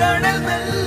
கடல் மெல்ல